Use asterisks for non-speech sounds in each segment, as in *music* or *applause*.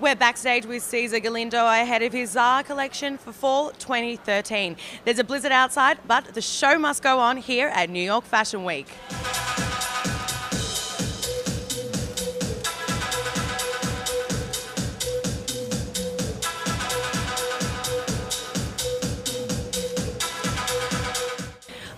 We're backstage with Cesar Galindo ahead of his Zara collection for fall 2013. There's a blizzard outside, but the show must go on here at New York Fashion Week.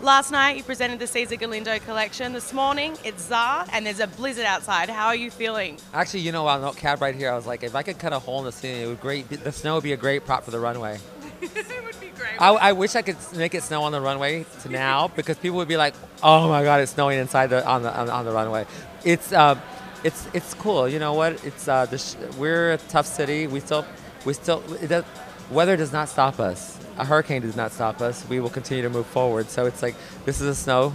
Last night you presented the Cesar Galindo collection. This morning it's Zara and there's a blizzard outside. How are you feeling? Actually, you know, on not cab right here, I was like, if I could cut a hole in the ceiling, it would great. The snow would be a great prop for the runway. *laughs* it would be great. I, I, wish I could make it snow on the runway to now *laughs* because people would be like, "Oh my God, it's snowing inside the on the on, on the runway." It's uh, it's it's cool. You know what? It's uh, sh- we're a tough city. We still we still does, weather does not stop us a hurricane does not stop us. We will continue to move forward. So it's like this is a snow.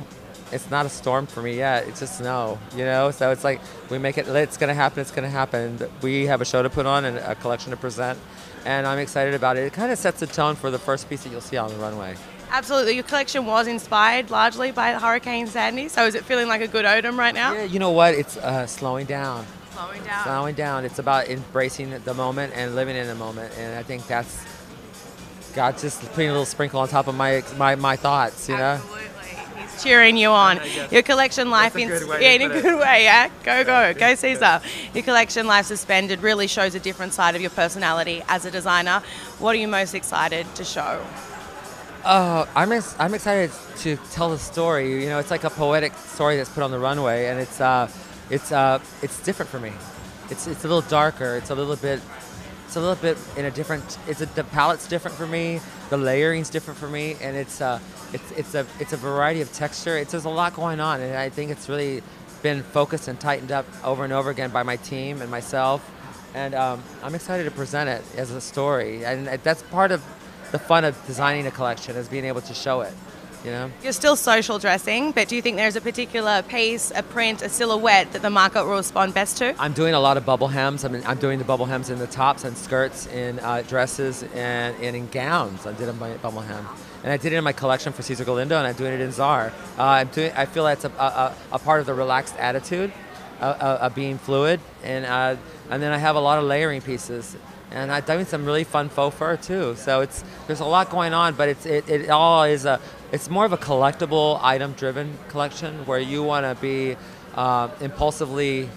It's not a storm for me yet. It's just snow, you know. So it's like we make it. It's gonna happen. It's gonna happen. We have a show to put on and a collection to present, and I'm excited about it. It kind of sets the tone for the first piece that you'll see on the runway. Absolutely. Your collection was inspired largely by the Hurricane Sandy. So is it feeling like a good odom right now? Yeah, you know what? It's uh, slowing down. Slowing down. Slowing down. It's about embracing the moment and living in the moment. And I think that's God just putting a little sprinkle on top of my my, my thoughts, you know. Absolutely. He's cheering you on. Your collection life in, yeah, in a good way, yeah. Go go go Cesar. Your collection life suspended really shows a different side of your personality as a designer. What are you most excited to show? Uh, I'm ex- I'm excited to tell the story. You know, it's like a poetic story that's put on the runway, and it's uh, it's uh, it's different for me. It's it's a little darker. It's a little bit it's a little bit in a different. It's a, the palette's different for me. The layering's different for me, and it's uh, it's it's a it's a variety of texture. It's there's a lot going on, and I think it's really been focused and tightened up over and over again by my team and myself, and um, I'm excited to present it as a story, and that's part of the fun of designing a collection is being able to show it you know? You're still social dressing, but do you think there's a particular piece, a print, a silhouette that the market will respond best to? I'm doing a lot of bubble hems. I mean, I'm doing the bubble hems in the tops and skirts, in uh, dresses, and, and in gowns. I did a bubble hem. And I did it in my collection for Cesar Galindo, and I'm doing it in Zara. Uh, I'm doing, I feel that's a, a, a part of the relaxed attitude of being fluid. And, uh, and then I have a lot of layering pieces and I'm doing some really fun faux fur too. So it's there's a lot going on, but it's it, it all is a it's more of a collectible item driven collection where you want to be uh, impulsively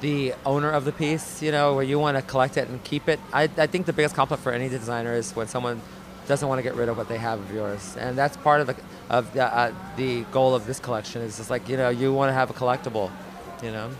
the owner of the piece, you know, where you want to collect it and keep it. I, I think the biggest compliment for any designer is when someone doesn't want to get rid of what they have of yours, and that's part of the of the, uh, the goal of this collection. Is just like you know you want to have a collectible, you know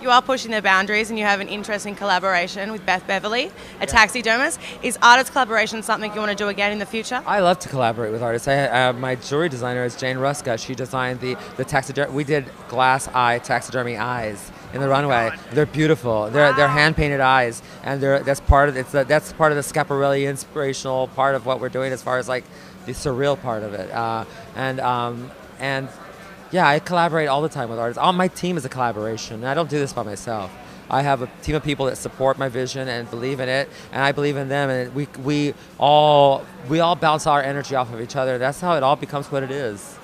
you are pushing the boundaries and you have an interesting collaboration with Beth Beverly, a yeah. taxidermist. Is artist collaboration something you want to do again in the future? I love to collaborate with artists. I, uh, my jewelry designer is Jane Ruska. She designed the, the taxidermy. We did glass eye taxidermy eyes in the oh runway. God. They're beautiful. They're wow. they're hand painted eyes, and they're that's part of it's the, that's part of the Schiaparelli inspirational part of what we're doing as far as like the surreal part of it. Uh, and um, and yeah, I collaborate all the time with artists. All my team is a collaboration, and I don't do this by myself. I have a team of people that support my vision and believe in it, and I believe in them, and we, we all we all bounce our energy off of each other. That's how it all becomes what it is.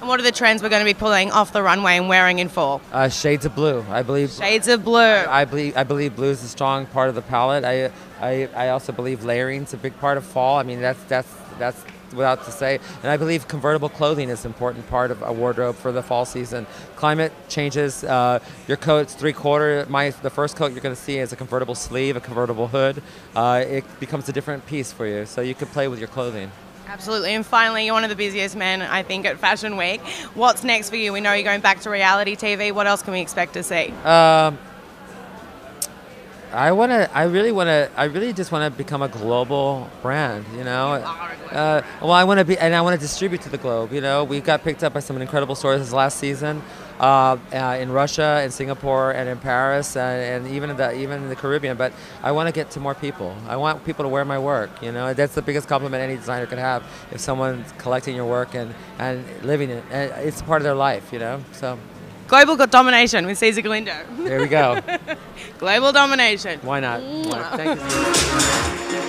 And what are the trends we're going to be pulling off the runway and wearing in fall? Uh, shades of blue, I believe. Shades of blue. I, I, believe I believe blue is a strong part of the palette. I I, I also believe layering is a big part of fall. I mean that's that's that's without to say. And I believe convertible clothing is an important part of a wardrobe for the fall season. Climate changes. Uh, your coat's three quarter. My the first coat you're going to see is a convertible sleeve, a convertible hood. Uh, it becomes a different piece for you, so you can play with your clothing. Absolutely. And finally, you're one of the busiest men, I think, at Fashion Week. What's next for you? We know you're going back to reality TV. What else can we expect to see? Um, I want to. I really want to. I really just want to become a global brand. You know. Uh, well, I want to be, and I want to distribute to the globe. You know, we got picked up by some incredible stores last season, uh, uh, in Russia, in Singapore, and in Paris, and, and even in the even in the Caribbean. But I want to get to more people. I want people to wear my work. You know, that's the biggest compliment any designer could have if someone's collecting your work and and living it. And it's part of their life. You know, so. Global got domination with Cesar Galindo. There we go. *laughs* Global domination. Why not? Why not? Thank you. *laughs*